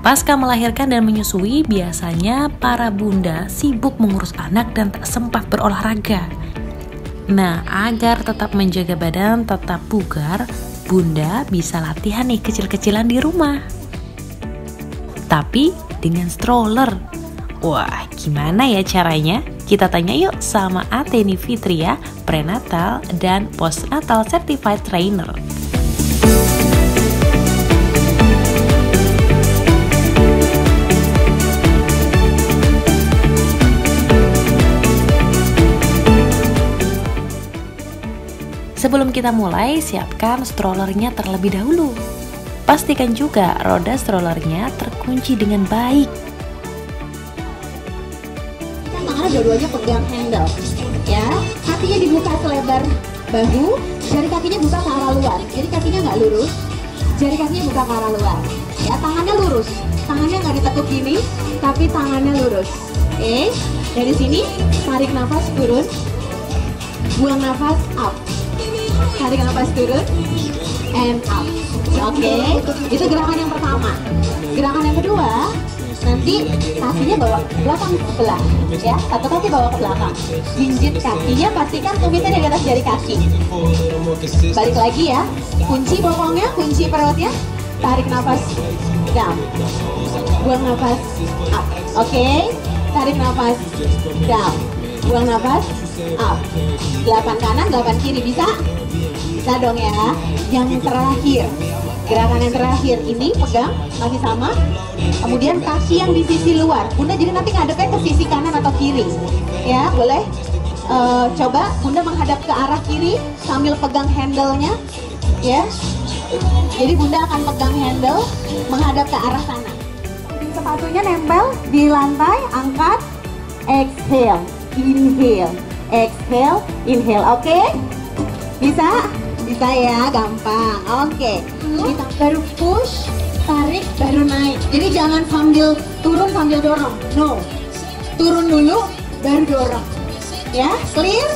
Pasca melahirkan dan menyusui, biasanya para bunda sibuk mengurus anak dan tak sempat berolahraga. Nah, agar tetap menjaga badan tetap bugar, bunda bisa latihan nih kecil-kecilan di rumah. Tapi dengan stroller. Wah, gimana ya caranya? Kita tanya yuk sama Ateni Fitria, prenatal dan postnatal certified trainer. Sebelum kita mulai, siapkan strollernya terlebih dahulu. Pastikan juga roda strollernya terkunci dengan baik. Tangannya dua-duanya pegang handle, ya. Kakinya dibuka selebar bahu, jari kakinya buka ke arah luar. Jadi kakinya nggak lurus, jari kakinya buka ke arah luar. Ya, tangannya lurus. Tangannya nggak ditekuk gini, tapi tangannya lurus. Oke, dari sini tarik nafas turun, buang nafas up tarik nafas turun? And up oke okay. itu gerakan yang pertama. Gerakan yang kedua nanti kakinya bawa ke belakang sebelah ya. Satu kaki bawa ke belakang. Jinjit kakinya pastikan tumitnya di atas jari kaki. Balik lagi ya. Kunci bokongnya kunci perutnya. Tarik nafas. Down. Buang nafas. Up. Oke okay? tarik nafas. Down buang nafas up delapan kanan delapan kiri bisa bisa dong ya. Yang terakhir, gerakan yang terakhir ini pegang masih sama. Kemudian kaki yang di sisi luar. Bunda jadi nanti ngadepnya ke sisi kanan atau kiri. Ya, boleh. Uh, coba Bunda menghadap ke arah kiri sambil pegang handle-nya. Ya. Jadi Bunda akan pegang handle menghadap ke arah sana. Sepatunya nempel di lantai, angkat, exhale, inhale, exhale, inhale. Oke? Okay? Bisa? Bisa ya, gampang. Oke. Kita baru push, tarik, baru naik. Jadi jangan sambil turun sambil dorong. No. Turun dulu, baru dorong. Ya, clear?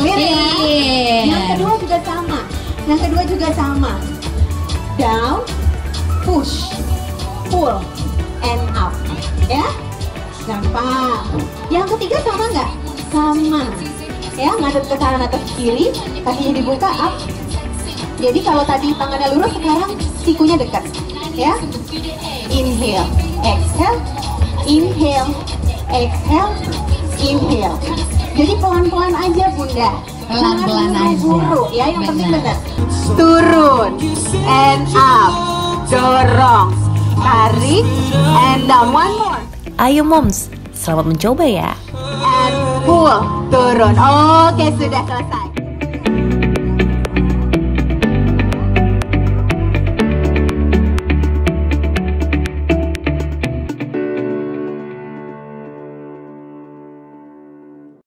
Clear ya? Yang kedua juga sama. Yang kedua juga sama. Down, push, pull, and up. Ya? Gampang. Yang ketiga sama nggak? Sama. Ya ngadep ke kanan atau ke kiri kakinya dibuka up. Jadi kalau tadi tangannya lurus sekarang sikunya dekat. Ya. Inhale exhale. Inhale exhale. Inhale. Jadi pelan-pelan aja bunda. Pelan-pelan aja. buru ya yang penting benar. Turun and up. Dorong. Tarik and down. One more ayo moms. Selamat mencoba ya. And pull turun. Oke sudah selesai